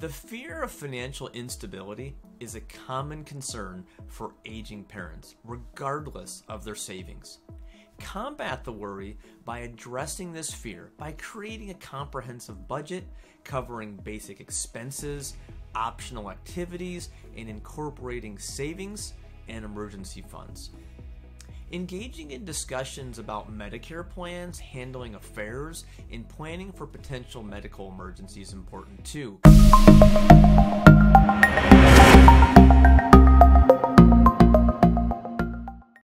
The fear of financial instability is a common concern for aging parents, regardless of their savings. Combat the worry by addressing this fear by creating a comprehensive budget covering basic expenses, optional activities, and incorporating savings and emergency funds. Engaging in discussions about Medicare plans, handling affairs, and planning for potential medical emergencies is important too.